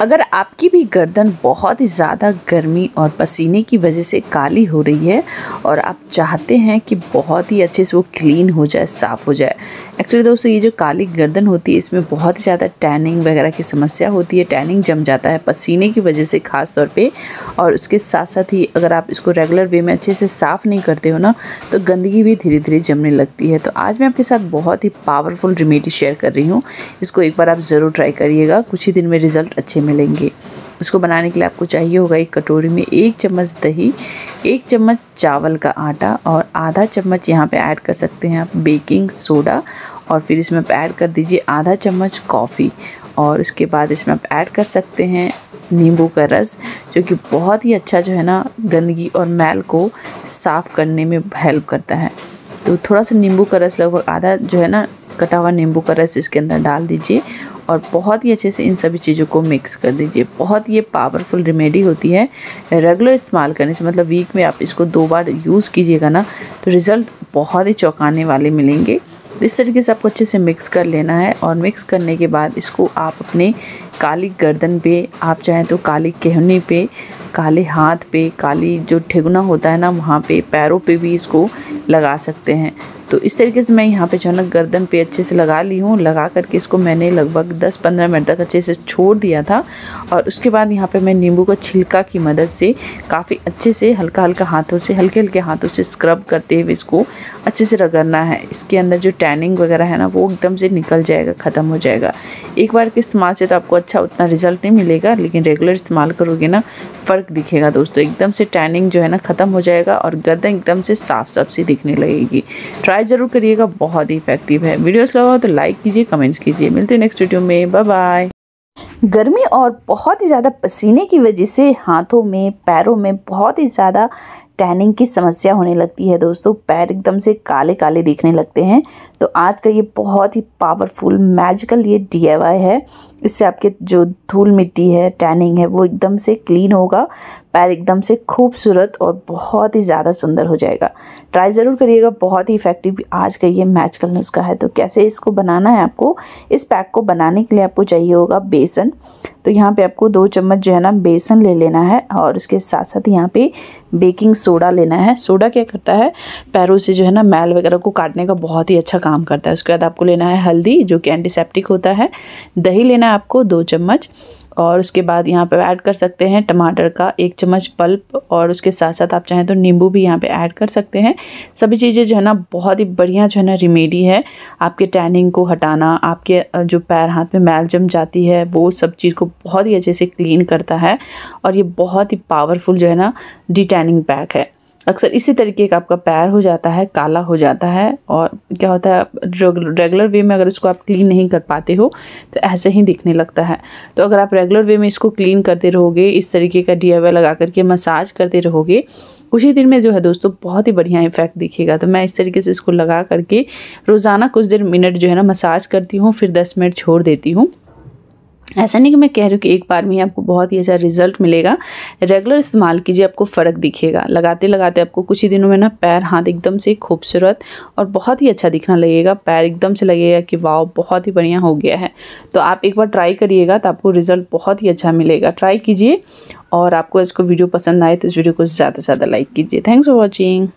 अगर आपकी भी गर्दन बहुत ही ज़्यादा गर्मी और पसीने की वजह से काली हो रही है और आप चाहते हैं कि बहुत ही अच्छे से वो क्लीन हो जाए, साफ़ हो जाए। एक्चुअली दोस्तों, ये जो काली गर्दन होती है, इसमें बहुत ही ज़्यादा टैनिंग वगैरह की समस्या होती है। टैनिंग जम जाता है पसीने की वजह से ख़ास तौर पे और उसके साथ साथ ही अगर आप इसको रेगुलर वे में अच्छे से साफ़ नहीं करते हो ना तो गंदगी भी धीरे धीरे जमने लगती है। तो आज मैं आपके साथ बहुत ही पावरफुल रेमेडी शेयर कर रही हूँ। इसको एक बार आप ज़रूर ट्राई करिएगा। कुछ ही दिन में रिज़ल्ट अच्छे मिलेंगे। उसको बनाने के लिए आपको चाहिए होगा एक कटोरी में एक चम्मच दही, एक चम्मच चावल का आटा और आधा चम्मच यहाँ पे ऐड कर सकते हैं आप बेकिंग सोडा और फिर इसमें आप ऐड कर दीजिए आधा चम्मच कॉफ़ी और उसके बाद इसमें आप ऐड कर सकते हैं नींबू का रस, जो कि बहुत ही अच्छा जो है ना गंदगी और मैल को साफ़ करने में हेल्प करता है। तो थोड़ा सा नींबू का रस लगभग आधा जो है ना कटा हुआ नींबू का रस इसके अंदर डाल दीजिए और बहुत ही अच्छे से इन सभी चीज़ों को मिक्स कर दीजिए। बहुत ये पावरफुल रेमेडी होती है रेगुलर इस्तेमाल करने से। मतलब वीक में आप इसको दो बार यूज़ कीजिएगा ना तो रिज़ल्ट बहुत ही चौंकाने वाले मिलेंगे। तो इस तरीके से आपको अच्छे से मिक्स कर लेना है और मिक्स करने के बाद इसको आप अपने काली गर्दन पे, आप चाहें तो काली केहनी पे, काले हाथ पे, काली जो ठेगुना होता है ना, वहाँ पे पैरों पे भी इसको लगा सकते हैं। तो इस तरीके से मैं यहाँ पे जो है ना गर्दन पे अच्छे से लगा ली हूँ। लगा करके इसको मैंने लगभग 10-15 मिनट तक अच्छे से छोड़ दिया था। और उसके बाद यहाँ पे मैं नींबू का छिलका की मदद से काफ़ी अच्छे से हल्का हल्का हाथों से हल्के हल्के हाथों से स्क्रब करते हुए इसको अच्छे से रगड़ना है। इसके अंदर जो टैनिंग वगैरह है ना, वो एकदम से निकल जाएगा, ख़त्म हो जाएगा। एक बार के इस्तेमाल से तो आपको अच्छा उतना रिज़ल्ट नहीं मिलेगा, लेकिन रेगुलर इस्तेमाल करोगे ना, फ़र्क दिखेगा दोस्तों। एकदम से टैनिंग जो है ना ख़त्म हो जाएगा और गर्दन एकदम से साफ़ साफ़ सी दिखने लगेगी। ट्राई ज़रूर करिएगा, बहुत ही इफ़ेक्टिव है। वीडियोस लगा हो तो लाइक कीजिए कमेंट्स कीजिए। मिलते हैं नेक्स्ट वीडियो में। बाय बाय गर्मी और बहुत ही ज़्यादा पसीने की वजह से हाथों में, पैरों में बहुत ही ज़्यादा टैनिंग की समस्या होने लगती है दोस्तों। पैर एकदम से काले काले दिखने लगते हैं। तो आज का ये बहुत ही पावरफुल मैजिकल ये डी है। इससे आपके जो धूल मिट्टी है टैनिंग है, वो एकदम से क्लीन होगा। पैर एकदम से खूबसूरत और बहुत ही ज़्यादा सुंदर हो जाएगा। ट्राई ज़रूर करिएगा, बहुत ही इफ़ेक्टिव आज का ये मैजिकल नुस्खा है। तो कैसे इसको बनाना है आपको? इस पैक को बनाने के लिए आपको चाहिए होगा बेसन। तो यहाँ पे आपको दो चम्मच जो है ना बेसन ले लेना है और उसके साथ साथ यहाँ पे बेकिंग सोडा लेना है। सोडा क्या करता है? पैरों से जो है ना मैल वगैरह को काटने का बहुत ही अच्छा काम करता है। उसके बाद आपको लेना है हल्दी, जो कि एंटीसेप्टिक होता है। दही लेना है आपको दो चम्मच। और उसके बाद यहाँ पे ऐड कर सकते हैं टमाटर का एक चम्मच पल्प और उसके साथ साथ आप चाहें तो नींबू भी यहाँ पे ऐड कर सकते हैं। सभी चीज़ें जो है ना, बहुत ही बढ़िया जो है ना रिमेडी है। आपके टैनिंग को हटाना, आपके जो पैर हाथ में मैल जम जाती है, वो सब चीज़ को बहुत ही अच्छे से क्लीन करता है और ये बहुत ही पावरफुल जो है ना डी पैक है। अक्सर इसी तरीके का आपका पैर हो जाता है, काला हो जाता है और क्या होता है रेगुलर वे में अगर इसको आप क्लीन नहीं कर पाते हो तो ऐसे ही दिखने लगता है। तो अगर आप रेगुलर वे में इसको क्लीन करते रहोगे, इस तरीके का डी लगा करके मसाज करते रहोगे ही दिन में जो है दोस्तों, बहुत ही बढ़िया इफ़ेक्ट दिखेगा। तो मैं इस तरीके से इसको लगा करके रोज़ाना कुछ देर मिनट जो है ना मसाज करती हूँ, फिर दस मिनट छोड़ देती हूँ। ऐसा नहीं कि मैं कह रही हूँ कि एक बार में आपको बहुत ही अच्छा रिज़ल्ट मिलेगा। रेगुलर इस्तेमाल कीजिए, आपको फ़र्क दिखेगा। लगाते लगाते आपको कुछ ही दिनों में ना पैर, हाथ एकदम से खूबसूरत और बहुत ही अच्छा दिखना लगेगा। पैर एकदम से लगेगा कि वाह बहुत ही बढ़िया हो गया है। तो आप एक बार ट्राई करिएगा तो आपको रिज़ल्ट बहुत ही अच्छा मिलेगा। ट्राई कीजिए और आपको इसको वीडियो पसंद आए तो इस वीडियो को ज़्यादा से ज़्यादा लाइक कीजिए। Thanks for watching